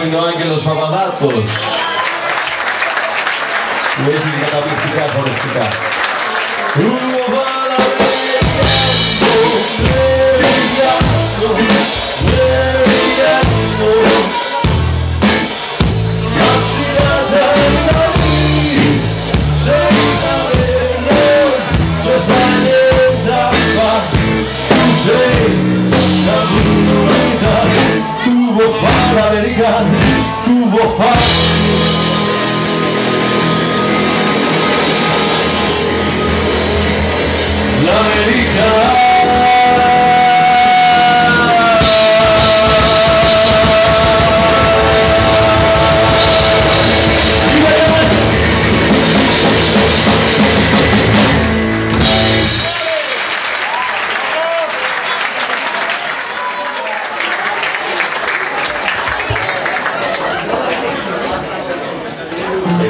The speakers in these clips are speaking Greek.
είναι ο Άγγελος Παπαδάτος που έχει καταπληκτικά χορευτικά. la delican tuvo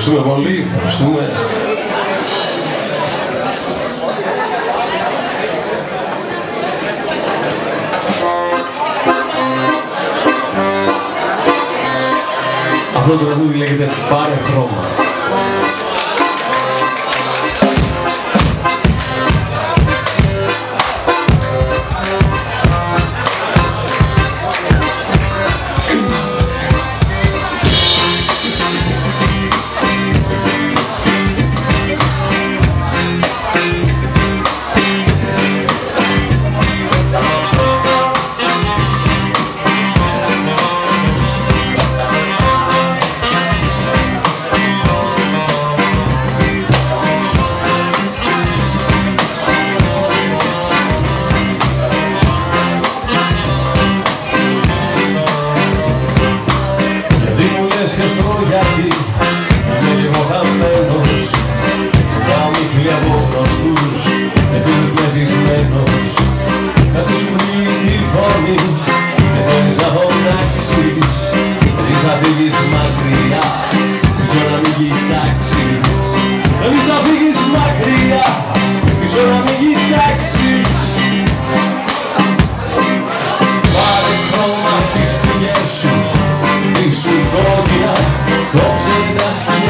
Ευχαριστούμε πολύ. Ευχαριστούμε. Αυτό το τραγούδι λέγεται Πάρε χρώμα.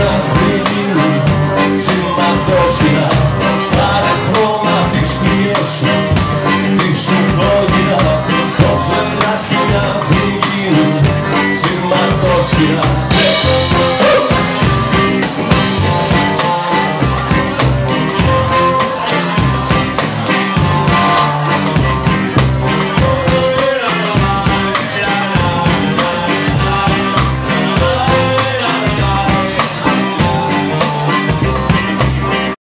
Yeah.